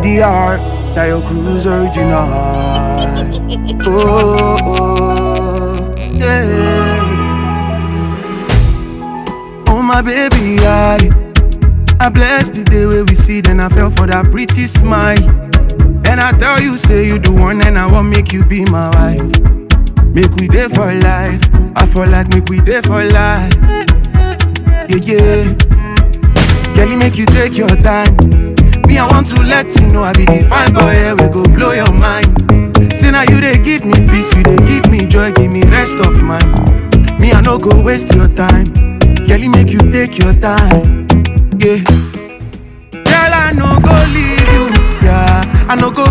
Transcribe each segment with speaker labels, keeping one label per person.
Speaker 1: Tayo Kruz original. Oh, oh, yeah. Oh, my baby, I, I bless the day where we see, then I fell for that pretty smile. And I tell you, say you the one, and I want make you be my wife. Make we day for life. I feel like make we day for life. Yeah, yeah. Kelly, make you take your time. I want to let you know I be the fine boy, yeah, we go blow your mind. See now you they give me peace, you they give me joy, give me rest of mind. Me, I no go waste your time. Kelly, make you take your time. Yeah. Girl, I no go leave you. Yeah. I no go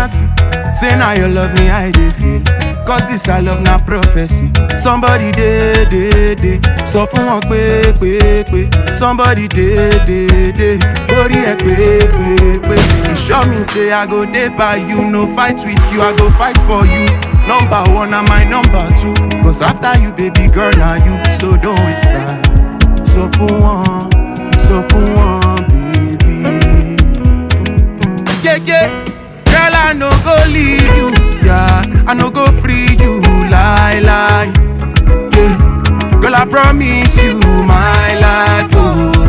Speaker 1: and see. Say now you love me, I dey feel. Cause this I love na prophecy. Somebody dey, dey, dey. Sọ fún wọn pé, pé, pé. Somebody dey, dey, dey. Orí ẹ pé, pé, pé. You sure me say I go dey by you. No fight with you, I go fight for you. Number one na my number two. Cause after you, baby girl, na you. So don't waste time. Sọ fún wọn, I promise you my life. Oh,